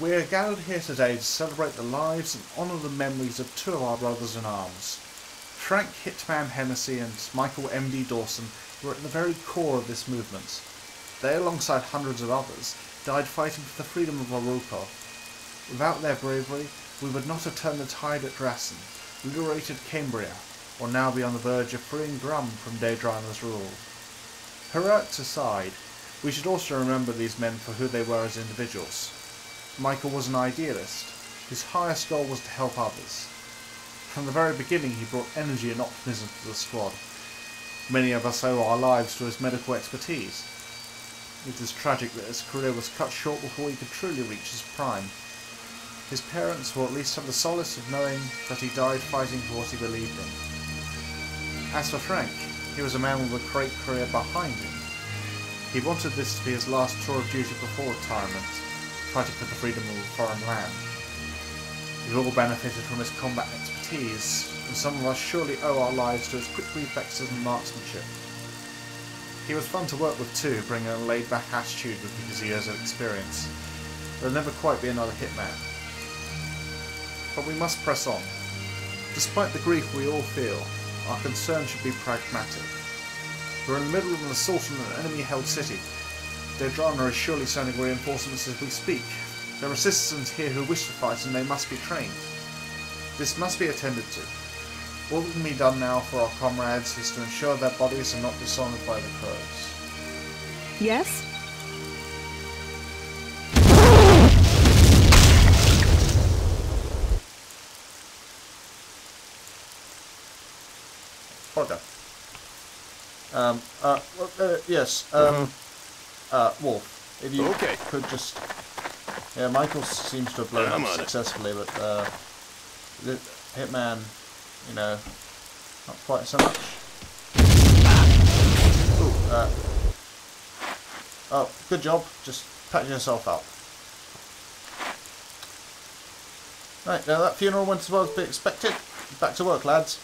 We are gathered here today to celebrate the lives and honour the memories of two of our brothers in arms. Frank Hitman Hennessy and Michael M.D. Dawson were at the very core of this movement. They, alongside hundreds of others, died fighting for the freedom of Arulco. Without their bravery, we would not have turned the tide at Drassen, liberated Cambria, or now be on the verge of freeing Grumm from Deidranna's rule. Heroics aside, we should also remember these men for who they were as individuals. Michael was an idealist. His highest goal was to help others. From the very beginning, he brought energy and optimism to the squad. Many of us owe our lives to his medical expertise. It is tragic that his career was cut short before he could truly reach his prime. His parents will at least have the solace of knowing that he died fighting for what he believed in. As for Frank, he was a man with a great career behind him. He wanted this to be his last tour of duty before retirement, fighting for the freedom of a foreign land. We've all benefited from his combat expertise, and some of us surely owe our lives to his quick reflexes and marksmanship. He was fun to work with too, bringing a laid-back attitude with his years of experience. There'll never quite be another hitman. But we must press on. Despite the grief we all feel, our concern should be pragmatic. We're in the middle of an assault on an enemy-held city. Deidranna is surely sending reinforcements as we speak. There are citizens here who wish to fight and they must be trained. This must be attended to. All that can be done now for our comrades is to ensure their bodies are not dishonoured by the crows. Yes? Holger. Um, uh, uh, yes, um, uh, Wolf, if you Okay. could just... Yeah, Michael seems to have blown I'm up on it. successfully, but, uh, Hitman, you know, not quite so much. Ooh, uh, oh, good job, just patch yourself up. Right, now that funeral went as well as be expected. Back to work, lads.